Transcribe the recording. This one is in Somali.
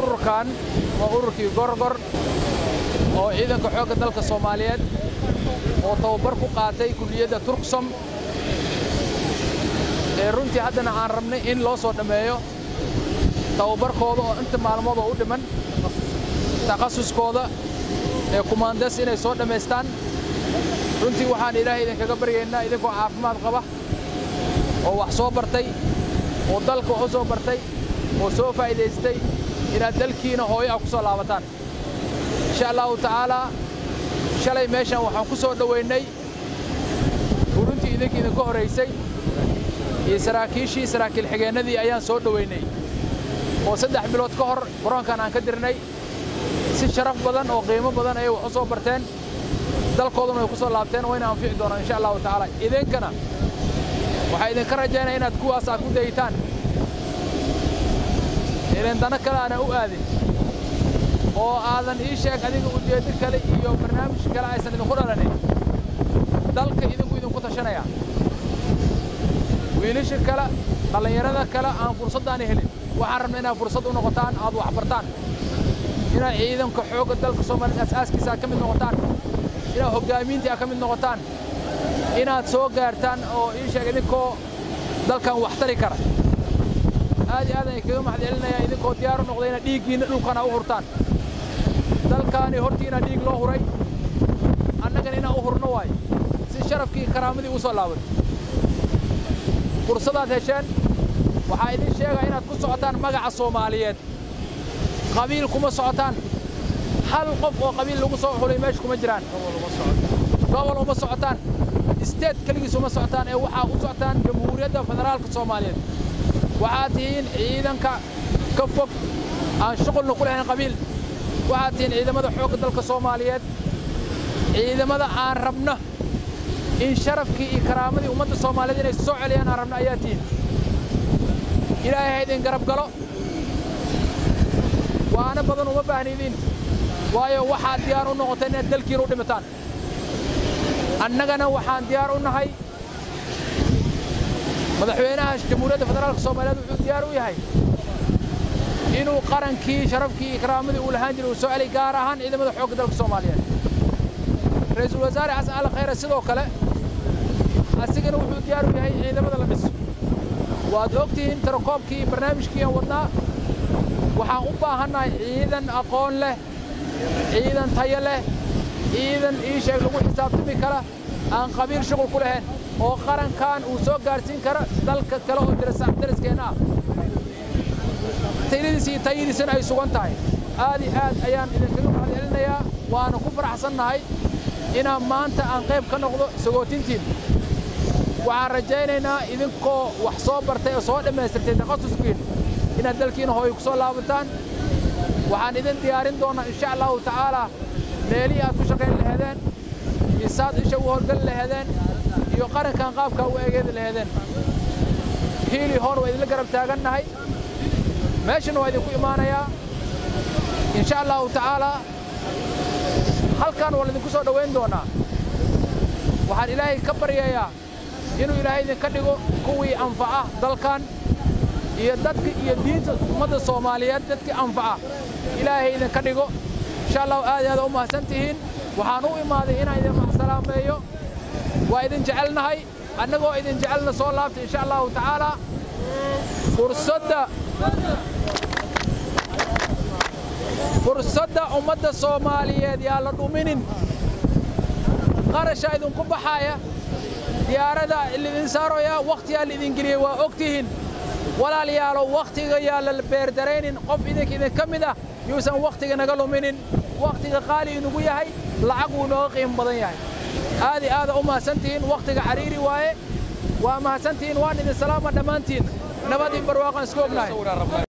ururkan waa ururkii gorgor oo ciidanka xoogga dalka soomaaliyeed oo tababar ku qaatay kulliyadda turksom. Ee runtii haddana aan rabnay in loo soo dhammeeyo tababarkooda oo inta maalmood oo u dhiman takhasuskooda ee kumaandes inay soo dhammaystaan runtii waxaan ilaahay idinkaga baryaynaa idinkoo caafimaad qaba oo wax soo bartay oo dalka u soo bartay oo soo faa'iidaystay inaad dalkiina hooyo ah ku soo laabataan. Insha allahu tacaalaa shalay meeshan waxaan ku soo dhowaynay runtii idinka idinka horraysay iyo saraakiishii saraakiil xigeennadii ayaan soo dhowaynay oo saddex bilood ka hor garoonkan aan ka dirnay. Si sharaf badan oo qiimo badan ayay wax u soo barteen. Dalkooduna way ku soo laabteen. Wayna anfici doonaan insha allahu tacaala idinkana waxaa idinka rajaynaya inaad kuwaas aad ku dayitaan inan dana kale aanan u aadin oo aadan ii sheeg adiga ujeeddo kale iyo barnaamij kale aysan idinku dhalanin dalka idinku idinku tashanaya. Wiilasha kale dhallinyarada kale aan fursaddaani helin. Waxaan rabna inaad fursad u noqotaan aad wax bartaan. Inaad ciidanka xoogga dalka soomaaliya asaaskiisa aad ka mid noqotaan. Inaad hoggaamiintii aad ka mid noqotaan. Inaad soo gaartaan oo ii sheeg idinkoo dalkan wax tari kara aad iyo aadan kaga mahad celinayaa idinkoo diyaar u noqday inaad dhiiggiinna dhulkana u hurtaan. Dalkaani hortiina dhiig loo huray annagana inaan u hurno waayo. Si sharafkii karaamadii u soo laabato fursadaad hesheen waxaa idin sheegaa inaad ku socotaan magaca soomaaliyeed. Qabiil kuma socotaan. Hal qof oo qabiil lagu soo xulay meesha kuma jiraan. Gobol uma socotaan. Isteed keligiis uma socotaan ee waxaa u socotaan jamhuuriyadda federaalka soomaaliyeed waxaad tihiin ciidanka ka fog aan shuqulna ku lahayn qabiil waxaad tihiin ciidamada xoogga dalka soomaaliyeed ciidamada aan rabna in sharafkii iyo karaamadii ummadda soomaaliyeed inay soo celiyaan aan rabna ayaa tihiin ilaahay ha idin garab galo waana badan uma baahnidiin waayo waxaad diyaar u noqotay inaad dalkiina u dhimitaan annagana waxaan diyaar u nahay مدحوينها الجمهورية الفدرالية الصومالية وديار وياي. إنه قرن كي شرف كي إكرامه يقول هندي وسؤالي قارهان إذا ما ذحوق دل الصومالية رئيس الوزراء أسأل خير سدوك له أسيجن وديار وياي إذا ما ذل بس وادوقتي إن تركوب كي برنامج كي وضنا وحقوبة هنا إذا أقول له إذا تيله إذا إيش يقولون حساب تبي كلا. أن قبير شغل كلهن oo qarankan uu soo gaadhsiin kara dalka kale oo daraskeenna ah tayadiisa iyo tayadiisana ay sugan tahay. Aad iyo aad ayaan idinkaga mahad celinayaa waana ku faraxsannahay inaan maanta aan qayb ka noqdo sagootintiin. Waxaan rajaynaynaa idinkoo wax soo bartay oo soo dhammaystirtay takhasuskiin inaad dalkiina hooyo ku soo laabataan. Waxaan idin diyaarin doonnaa insha allahu tacaalaa meelihii aad ku shaqayn laheedeen isaad isha u howlgali laheedeen iyo qarankan qaabkaa u eegeedi laheedeen. Hiili hoon waa idinla garab taagannahay. Meeshana waa idinku imaanayaa insha allahu tacaalaa halkan waa laidinku soo dhowayn doonaa. Waxaan ilaahay ka baryayaa inuu ilaahay idinka dhigo kuwii anfaca dalkan iyo dadka iyo diinta ummadda soomaaliyeed dadkii anfaca. Ilaahay idinka dhigo. Insha allahu aad aada u mahadsan tihiin waxaan u imaaday inaan idin maxsalaameeyo waa idin jecelnahay? Annagoo idin jecelna soo laabta insha allahu tacaalaa fursadda fursadda ummadda soomaaliyeed yaa la dhuminin. Qarasha idinku baxaaya diyaarada lidin saaraya wakhtiyaa laidin geliyey waa og tihiin. Walaalayaalow wakhtiga yaa la beerdaraynin qof idinka idinka mid ah yuusan wakhtiga naga luminin. Wakhtiga qaali inugu yahay lacag wuu inooga qiimo badan yahay aad i aada u mahadsantihiin wakhtiga cariiri waaye. Waa mahadsantihiin waan idin salaama dhammaantiin. Nabadii barwaaqaan isku ognahay